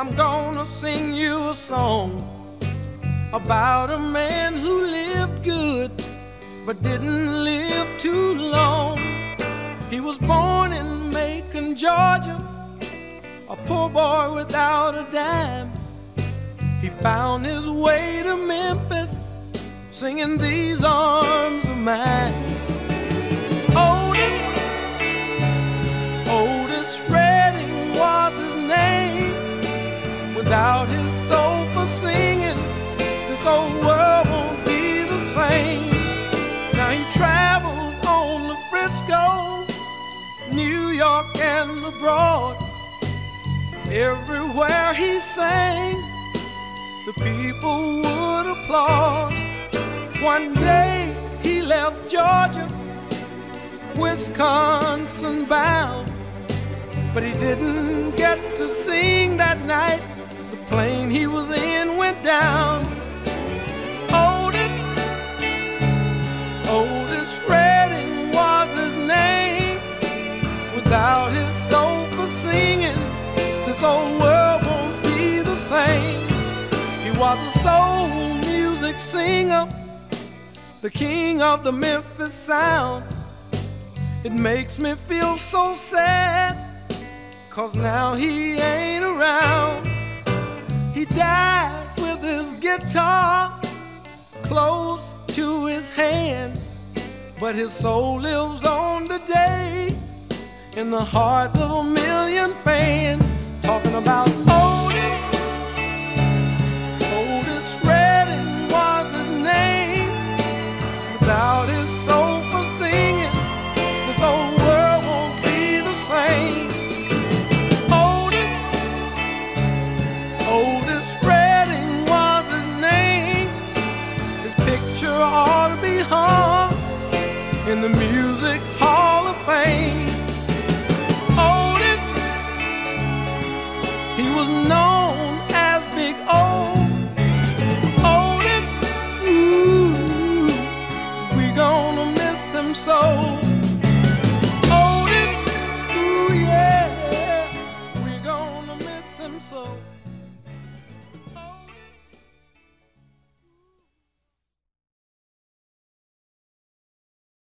I'm gonna sing you a song about a man who lived good but didn't live too long. He was born in Macon, Georgia, a poor boy without a dime. He found his way to Memphis, singing these arms of mine. Without his soul for singing, this old world won't be the same. Now he travels on to Frisco, New York, and abroad. Everywhere he sang, the people would applaud. One day he left Georgia, Wisconsin bound, but he didn't get to sing that night. Plane he was in went down. Otis, Otis Redding was his name. Without his soul for singing, this old world won't be the same. He was a soul music singer, the king of the Memphis sound. It makes me feel so sad, cause now he ain't around. His hands, but his soul lives on today in the hearts of a million fans. Talking about Otis, in the Music Hall of Fame. Otis, he was known as Big O. Otis, ooh, we gonna miss him so.